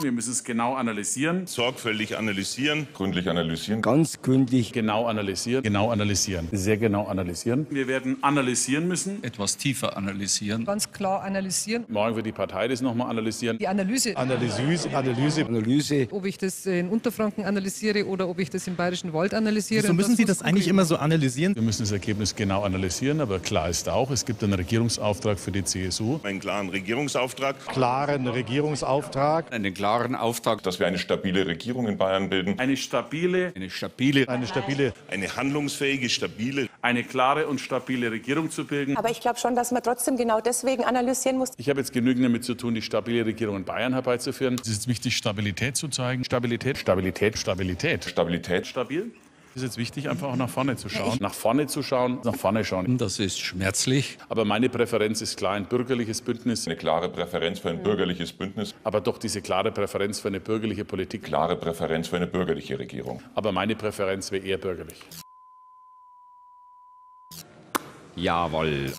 Wir müssen es genau analysieren. Sorgfältig analysieren. gründlich analysieren, ganz gründlich Genau analysieren. Genau analysieren. Sehr genau analysieren. Wir werden analysieren müssen. etwas tiefer analysieren. ganz klar analysieren. Morgen wird die Partei das nochmal analysieren. Die Analyse, Analyse, Analyse. Analyse. ob ich das in Unterfranken analysiere oder ob ich das im Bayerischen Wald analysiere. So müssen Sie muss das eigentlich googeln. immer so analysieren? Wir müssen das Ergebnis genau analysieren, aber klar ist auch, es gibt einen Regierungsauftrag für die CSU. Einen klaren Regierungsauftrag. Klaren Regierungsauftrag. Einen klaren Auftrag, dass wir eine stabile Regierung in Bayern bilden, Eine stabile, eine stabile Eine stabile Eine handlungsfähige, stabile eine klare und stabile Regierung zu bilden. Aber ich glaube schon, dass man trotzdem genau deswegen analysieren muss. Ich habe jetzt genügend damit zu tun, die stabile Regierung in Bayern herbeizuführen. Es ist wichtig, Stabilität zu zeigen. Stabilität, Stabilität, Stabilität. Stabilität, Stabil. Es ist jetzt wichtig, einfach auch nach vorne zu schauen. Nach vorne zu schauen, nach vorne schauen. Das ist schmerzlich. Aber meine Präferenz ist klar ein bürgerliches Bündnis. eine klare Präferenz für ein bürgerliches Bündnis, Aber doch diese klare Präferenz für eine bürgerliche Politik. klare Präferenz für eine bürgerliche Regierung. Aber meine Präferenz wäre eher bürgerlich. Jawohl.